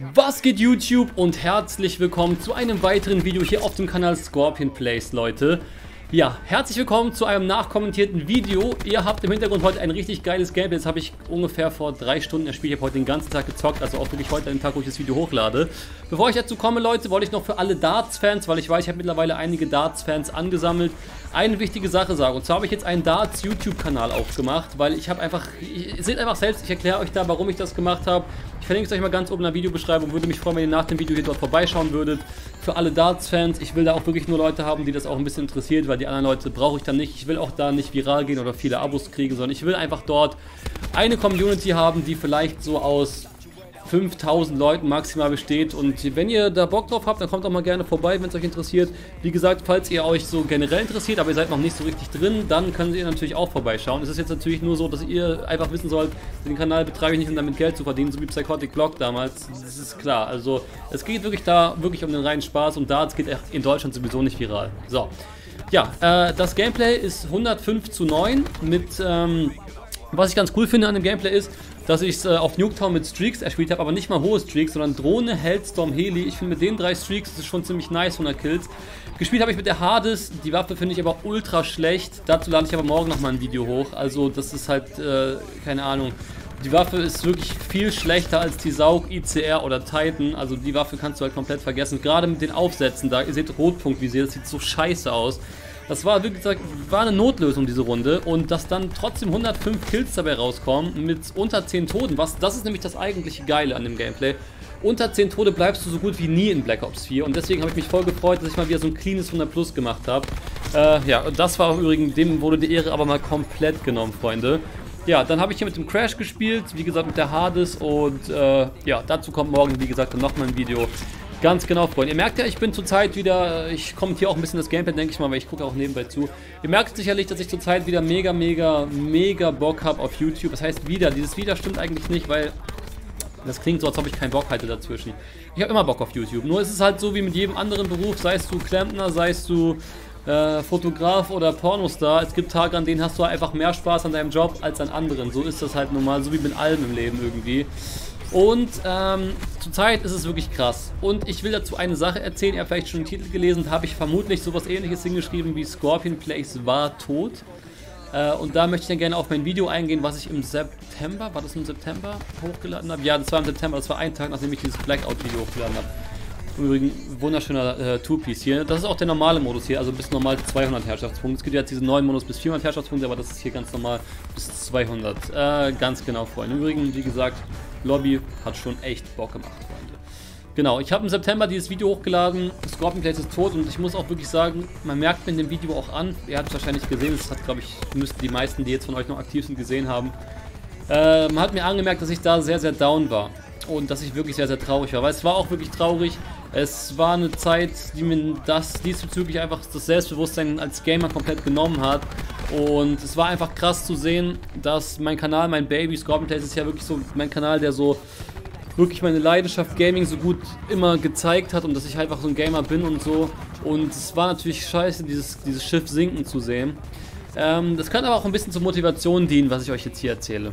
Was geht YouTube und herzlich willkommen zu einem weiteren Video hier auf dem Kanal Scorpion Plays, Leute. Ja, herzlich willkommen zu einem nachkommentierten Video. Ihr habt im Hintergrund heute ein richtig geiles Gameplay. Das habe ich ungefähr vor drei Stunden erspielt. Ich habe heute den ganzen Tag gezockt, also auch wirklich heute den Tag, wo ich das Video hochlade. Bevor ich dazu komme, Leute, wollte ich noch für alle Darts-Fans, weil ich weiß, ich habe mittlerweile einige Darts-Fans angesammelt, eine wichtige Sache sagen. Und zwar habe ich jetzt einen Darts-YouTube-Kanal aufgemacht, weil ich habe einfach, ihr seht einfach selbst, ich erkläre euch da, warum ich das gemacht habe. Ich verlinke es euch mal ganz oben in der Videobeschreibung. Würde mich freuen, wenn ihr nach dem Video hier dort vorbeischauen würdet. Für alle Darts-Fans, ich will da auch wirklich nur Leute haben, die das auch ein bisschen interessiert, weil die anderen Leute brauche ich dann nicht. Ich will auch da nicht viral gehen oder viele Abos kriegen, sondern ich will einfach dort eine Community haben, die vielleicht so aus 5000 Leuten maximal besteht. Und wenn ihr da Bock drauf habt, dann kommt auch mal gerne vorbei, wenn es euch interessiert. Wie gesagt, falls ihr euch so generell interessiert, aber ihr seid noch nicht so richtig drin, dann könnt ihr natürlich auch vorbeischauen. Es ist jetzt natürlich nur so, dass ihr einfach wissen sollt, den Kanal betreibe ich nicht, um damit Geld zu verdienen, so wie Psychotic Blog damals. Das ist klar. Also es geht wirklich da wirklich um den reinen Spaß und da geht in Deutschland sowieso nicht viral. So. Ja, äh, das Gameplay ist 105 zu 9 mit, ähm, was ich ganz cool finde an dem Gameplay ist, dass ich es äh, auf Nuketown mit Streaks erspielt habe, aber nicht mal hohe Streaks, sondern Drohne, Heldstorm, Heli. Ich finde mit den drei Streaks ist schon ziemlich nice, 100 Kills. Gespielt habe ich mit der Hades, die Waffe finde ich aber ultra schlecht. Dazu lade ich aber morgen nochmal ein Video hoch. Also das ist halt, äh, keine Ahnung. Die Waffe ist wirklich viel schlechter als die Saug, ICR oder Titan. Also die Waffe kannst du halt komplett vergessen. Gerade mit den Aufsätzen da, ihr seht Rotpunktvisier, das sieht so scheiße aus. Das war wirklich war eine Notlösung diese Runde und dass dann trotzdem 105 Kills dabei rauskommen mit unter 10 Toten, was das ist nämlich das eigentliche Geile an dem Gameplay. Unter 10 Tode bleibst du so gut wie nie in Black Ops 4 und deswegen habe ich mich voll gefreut, dass ich mal wieder so ein cleanes 100 Plus gemacht habe. Äh, ja, das war im Übrigen, dem wurde die Ehre aber mal komplett genommen, Freunde. Ja, dann habe ich hier mit dem Crash gespielt, wie gesagt mit der Hades und äh, ja, dazu kommt morgen, wie gesagt, dann nochmal ein Video. Ganz genau, Freunde. Ihr merkt ja, ich bin zurzeit wieder, ich kommentiere auch ein bisschen das Gameplay, denke ich mal, weil ich gucke auch nebenbei zu. Ihr merkt sicherlich, dass ich zurzeit wieder mega, mega, mega Bock habe auf YouTube. Das heißt wieder, dieses wieder stimmt eigentlich nicht, weil das klingt so, als ob ich keinen Bock hätte dazwischen. Ich habe immer Bock auf YouTube. Nur ist es halt so wie mit jedem anderen Beruf, sei es du Klempner, sei es du äh, Fotograf oder Pornostar. Es gibt Tage, an denen hast du einfach mehr Spaß an deinem Job als an anderen. So ist das halt normal, so wie mit allem im Leben irgendwie. Und ähm, zurzeit ist es wirklich krass. Und ich will dazu eine Sache erzählen. Ihr habt vielleicht schon den Titel gelesen, habe ich vermutlich sowas ähnliches hingeschrieben wie Scorpion Plays war tot. Äh, und da möchte ich dann gerne auf mein Video eingehen, was ich im September, war das im September hochgeladen habe? Ja, das war im September, das war ein Tag, nachdem ich dieses Blackout-Video hochgeladen habe. Übrigens, wunderschöner äh, Two-Piece hier. Das ist auch der normale Modus hier, also bis normal 200 Herrschaftspunkte. Es gibt jetzt diesen neuen Modus bis 400 Herrschaftspunkte, aber das ist hier ganz normal bis 200. Äh, ganz genau, Freunde. Übrigens, wie gesagt, Lobby hat schon echt Bock gemacht, Freunde. Genau, ich habe im September dieses Video hochgeladen. Scorpion Place ist tot und ich muss auch wirklich sagen, man merkt mir in dem Video auch an, ihr habt es wahrscheinlich gesehen, das hat, glaube ich, müssten die meisten, die jetzt von euch noch aktiv sind, gesehen haben. Äh, man hat mir angemerkt, dass ich da sehr, sehr down war und dass ich wirklich sehr, sehr traurig war. Weil es war auch wirklich traurig. Es war eine Zeit, die mir das diesbezüglich einfach das Selbstbewusstsein als Gamer komplett genommen hat. Und es war einfach krass zu sehen, dass mein Kanal, mein Baby, Scorpion Tales ist ja wirklich so mein Kanal, der so wirklich meine Leidenschaft Gaming so gut immer gezeigt hat und dass ich einfach so ein Gamer bin und so. Und es war natürlich scheiße, dieses, dieses Schiff sinken zu sehen. Ähm, das kann aber auch ein bisschen zur Motivation dienen, was ich euch jetzt hier erzähle.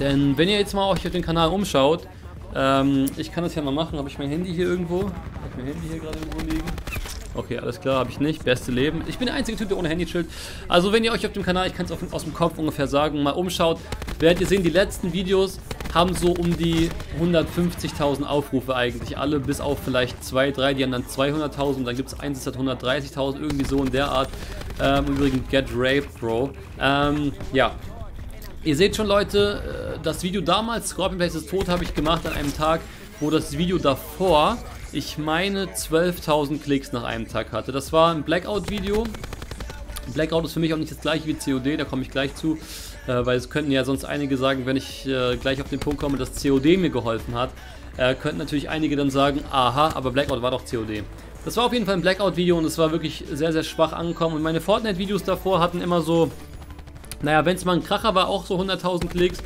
Denn wenn ihr jetzt mal euch auf den Kanal umschaut, ähm, ich kann das ja mal machen. Habe ich mein Handy hier irgendwo? Habe ich mein Handy hier gerade irgendwo liegen? Okay, alles klar, habe ich nicht. Beste Leben. Ich bin der einzige Typ, der ohne Handy chillt. Also wenn ihr euch auf dem Kanal, ich kann es aus dem Kopf ungefähr sagen, mal umschaut, werdet ihr sehen, die letzten Videos haben so um die 150.000 Aufrufe eigentlich alle, bis auf vielleicht zwei, drei, die haben dann 200.000, dann gibt es eins, das hat 130.000, irgendwie so in der Art. Ähm, übrigens Get Raped, Bro. Ähm, ja, Ihr seht schon, Leute, äh, das Video damals, Scorpion Place ist tot, habe ich gemacht an einem Tag, wo das Video davor, ich meine, 12.000 Klicks nach einem Tag hatte. Das war ein Blackout-Video. Blackout ist für mich auch nicht das gleiche wie COD, da komme ich gleich zu, äh, weil es könnten ja sonst einige sagen, wenn ich äh, gleich auf den Punkt komme, dass COD mir geholfen hat, könnten natürlich einige dann sagen, aha, aber Blackout war doch COD. Das war auf jeden Fall ein Blackout-Video und es war wirklich sehr, sehr schwach angekommen. Und meine Fortnite-Videos davor hatten immer so naja, wenn es mal ein Kracher war, auch so 100.000 Klicks.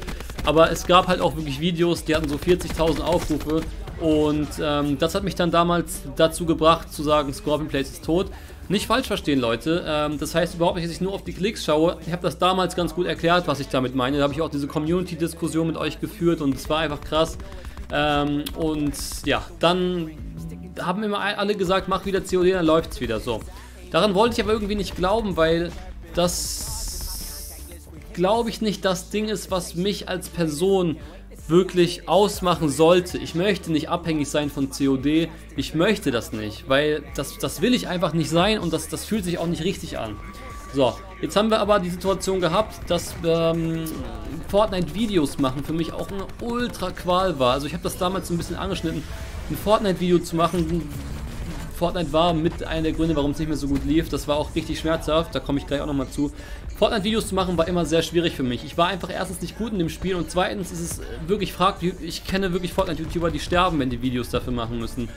Aber es gab halt auch wirklich Videos, die hatten so 40.000 Aufrufe. Und ähm, das hat mich dann damals dazu gebracht, zu sagen, Scorpion Place ist tot. Nicht falsch verstehen, Leute. Ähm, das heißt überhaupt nicht, dass ich nur auf die Klicks schaue. Ich habe das damals ganz gut erklärt, was ich damit meine. Da habe ich auch diese Community-Diskussion mit euch geführt und es war einfach krass, Ähm, und ja, dann haben immer alle gesagt, mach wieder COD, dann läuft es wieder so. Daran wollte ich aber irgendwie nicht glauben, weil das, glaube ich, nicht das Ding ist, was mich als Person wirklich ausmachen sollte. Ich möchte nicht abhängig sein von COD. Ich möchte das nicht, weil das, das will ich einfach nicht sein und das, das fühlt sich auch nicht richtig an. So, jetzt haben wir aber die Situation gehabt, dass ähm, Fortnite-Videos machen für mich auch eine Ultra-Qual war. Also ich habe das damals so ein bisschen angeschnitten, ein Fortnite-Video zu machen. Fortnite war mit einer der Gründe, warum es nicht mehr so gut lief. Das war auch richtig schmerzhaft, da komme ich gleich auch nochmal zu. Fortnite-Videos zu machen war immer sehr schwierig für mich. Ich war einfach erstens nicht gut in dem Spiel und zweitens ist es wirklich fraglich. Ich kenne wirklich Fortnite-YouTuber, die sterben, wenn die Videos dafür machen müssen.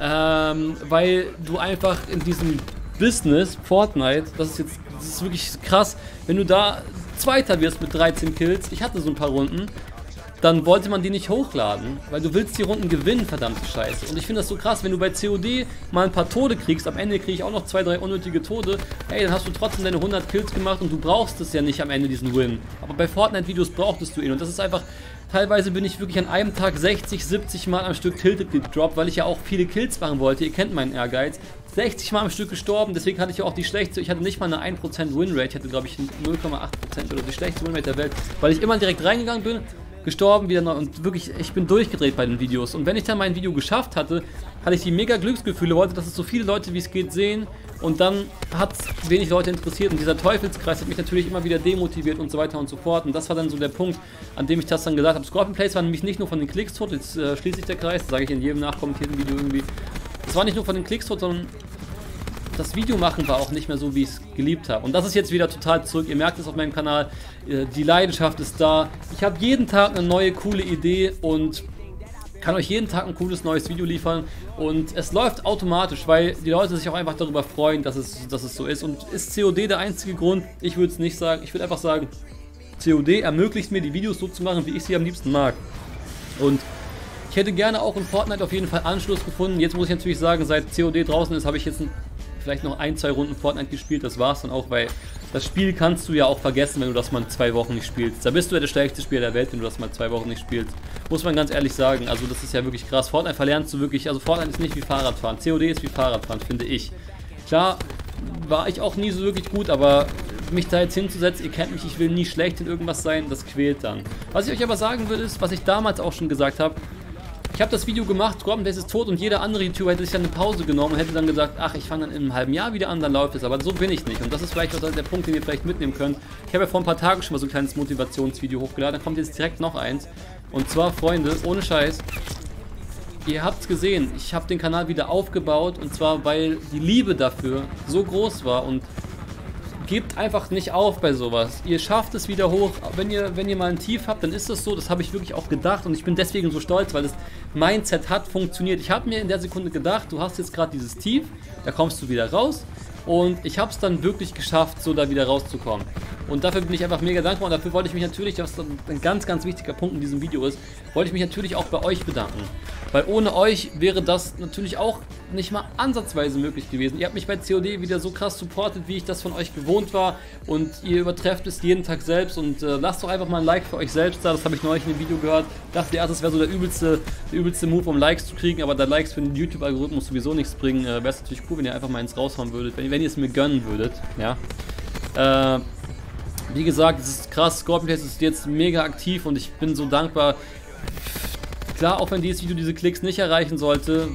Ähm, weil du einfach in diesem Business, Fortnite, das ist jetzt, das ist wirklich krass, wenn du da Zweiter wirst mit 13 Kills, ich hatte so ein paar Runden, dann wollte man die nicht hochladen, weil du willst die Runden gewinnen, verdammte Scheiße. Und ich finde das so krass, wenn du bei COD mal ein paar Tode kriegst, am Ende kriege ich auch noch zwei, drei unnötige Tode, ey, dann hast du trotzdem deine 100 Kills gemacht und du brauchst es ja nicht am Ende, diesen Win. Aber bei Fortnite-Videos brauchtest du ihn und das ist einfach, teilweise bin ich wirklich an einem Tag 60, 70 Mal am Stück Tilted gedroppt, weil ich ja auch viele Kills machen wollte, ihr kennt meinen Ehrgeiz. 60 Mal am Stück gestorben, deswegen hatte ich auch die schlechteste, ich hatte nicht mal eine 1% Winrate, ich hatte glaube ich 0,8% oder die schlechteste Winrate der Welt, weil ich immer direkt reingegangen bin, gestorben wieder neu und wirklich, ich bin durchgedreht bei den Videos. Und wenn ich dann mein Video geschafft hatte, hatte ich die mega Glücksgefühle, wollte, dass es so viele Leute wie es geht sehen und dann hat es wenig Leute interessiert und dieser Teufelskreis hat mich natürlich immer wieder demotiviert und so weiter und so fort und das war dann so der Punkt, an dem ich das dann gesagt habe. Scorpion Plays war nämlich nicht nur von den Klicks tot, jetzt äh, schließt sich der Kreis, das sage ich in jedem nachkommentierten Video irgendwie. Es war nicht nur von den Klicks tot, sondern das Video machen war auch nicht mehr so, wie ich es geliebt habe. Und das ist jetzt wieder total zurück. Ihr merkt es auf meinem Kanal. Äh, die Leidenschaft ist da. Ich habe jeden Tag eine neue, coole Idee und kann euch jeden Tag ein cooles neues Video liefern. Und es läuft automatisch, weil die Leute sich auch einfach darüber freuen, dass es, dass es so ist. Und ist COD der einzige Grund? Ich würde es nicht sagen. Ich würde einfach sagen, COD ermöglicht mir, die Videos so zu machen, wie ich sie am liebsten mag. Und ich hätte gerne auch in Fortnite auf jeden Fall Anschluss gefunden. Jetzt muss ich natürlich sagen, seit COD draußen ist, habe ich jetzt ein vielleicht noch ein, zwei Runden Fortnite gespielt, das war es dann auch, weil das Spiel kannst du ja auch vergessen, wenn du das mal zwei Wochen nicht spielst. Da bist du ja der stärkste Spieler der Welt, wenn du das mal zwei Wochen nicht spielst. Muss man ganz ehrlich sagen. Also das ist ja wirklich krass. Fortnite verlernst du wirklich, also Fortnite ist nicht wie Fahrradfahren. COD ist wie Fahrradfahren, finde ich. Klar, war ich auch nie so wirklich gut, aber mich da jetzt hinzusetzen, ihr kennt mich, ich will nie schlecht in irgendwas sein, das quält dann. Was ich euch aber sagen will, ist, was ich damals auch schon gesagt habe, ich habe das Video gemacht, Robin Days ist tot und jeder andere YouTuber hätte sich dann eine Pause genommen und hätte dann gesagt, ach, ich fange dann in einem halben Jahr wieder an, dann läuft es. Aber so bin ich nicht. Und das ist vielleicht auch der Punkt, den ihr vielleicht mitnehmen könnt. Ich habe ja vor ein paar Tagen schon mal so ein kleines Motivationsvideo hochgeladen. Da kommt jetzt direkt noch eins. Und zwar, Freunde, ohne Scheiß, ihr habt es gesehen, ich habe den Kanal wieder aufgebaut und zwar, weil die Liebe dafür so groß war und gebt einfach nicht auf bei sowas. Ihr schafft es wieder hoch. Wenn ihr, wenn ihr mal ein Tief habt, dann ist das so. Das habe ich wirklich auch gedacht und ich bin deswegen so stolz, weil das Mindset hat funktioniert. Ich habe mir in der Sekunde gedacht, du hast jetzt gerade dieses Tief, da kommst du wieder raus. Und ich habe es dann wirklich geschafft, so da wieder rauszukommen. Und dafür bin ich einfach mega dankbar und dafür wollte ich mich natürlich, was ein ganz, ganz wichtiger Punkt in diesem Video ist, wollte ich mich natürlich auch bei euch bedanken. Weil ohne euch wäre das natürlich auch nicht mal ansatzweise möglich gewesen. Ihr habt mich bei COD wieder so krass supportet, wie ich das von euch gewohnt war und ihr übertrefft es jeden Tag selbst und äh, lasst doch einfach mal ein Like für euch selbst da, das habe ich neulich in dem Video gehört. Dachte erst, das wäre so der übelste, der übelste Move, um Likes zu kriegen, aber da Likes für den YouTube-Algorithmus sowieso nichts bringen, äh, wäre es natürlich cool, wenn ihr einfach mal eins raushauen würdet, wenn, wenn ihr es mir gönnen würdet, ja. Äh, wie gesagt, es ist krass, Scorpion ist jetzt mega aktiv und ich bin so dankbar. Klar, auch wenn dieses Video diese Klicks nicht erreichen sollte,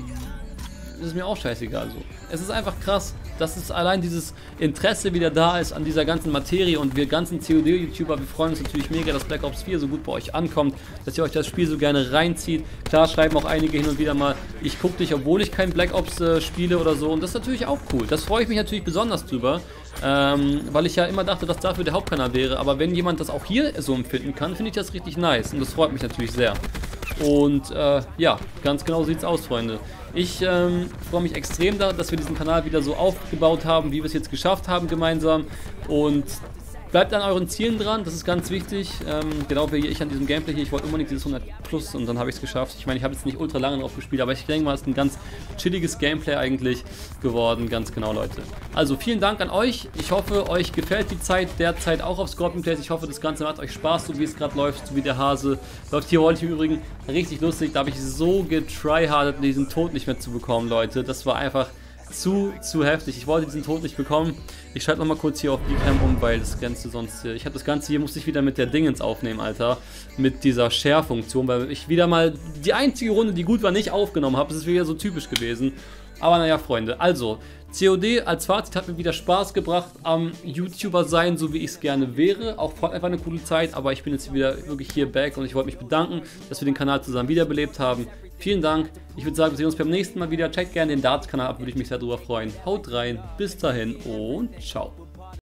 ist es mir auch scheißegal so. Es ist einfach krass, dass es allein dieses Interesse wieder da ist an dieser ganzen Materie und wir ganzen COD-YouTuber, wir freuen uns natürlich mega, dass Black Ops 4 so gut bei euch ankommt, dass ihr euch das Spiel so gerne reinzieht. Klar schreiben auch einige hin und wieder mal, ich gucke dich, obwohl ich kein Black Ops äh, spiele oder so und das ist natürlich auch cool. Das freue ich mich natürlich besonders drüber, ähm, weil ich ja immer dachte, dass dafür der Hauptkanal wäre, aber wenn jemand das auch hier so empfinden kann, finde ich das richtig nice und das freut mich natürlich sehr. Und äh, ja, ganz genau sieht es aus, Freunde. Ich ähm, freue mich extrem, da, dass wir diesen Kanal wieder so aufgebaut haben, wie wir es jetzt geschafft haben gemeinsam. Und Bleibt an euren Zielen dran, das ist ganz wichtig. Ähm, genau wie ich an diesem Gameplay hier. Ich wollte unbedingt dieses 100 Plus und dann habe ich es geschafft. Ich meine, ich habe jetzt nicht ultra lange drauf gespielt, aber ich denke mal, es ist ein ganz chilliges Gameplay eigentlich geworden. Ganz genau, Leute. Also vielen Dank an euch. Ich hoffe, euch gefällt die Zeit derzeit auch auf Scorpion Plays. Ich hoffe, das Ganze macht euch Spaß, so wie es gerade läuft, so wie der Hase. Läuft hier heute im Übrigen richtig lustig. Da habe ich so getryhardet, diesen Tod nicht mehr zu bekommen, Leute. Das war einfach zu, zu heftig. Ich wollte diesen Tod nicht bekommen. Ich schalte nochmal kurz hier auf die Cam um, weil das Ganze sonst... Ich habe das Ganze hier, musste ich wieder mit der Dingens aufnehmen, Alter. Mit dieser Share-Funktion, weil ich wieder mal die einzige Runde, die gut war, nicht aufgenommen habe. Das ist wieder so typisch gewesen. Aber naja, Freunde, also, COD als Fazit hat mir wieder Spaß gebracht am YouTuber sein, so wie ich es gerne wäre. Auch einfach eine coole Zeit, aber ich bin jetzt wieder wirklich hier back und ich wollte mich bedanken, dass wir den Kanal zusammen wiederbelebt haben. Vielen Dank. Ich würde sagen, wir sehen uns beim nächsten Mal wieder. Checkt gerne den Darts-Kanal ab, würde ich mich sehr darüber freuen. Haut rein, bis dahin und ciao.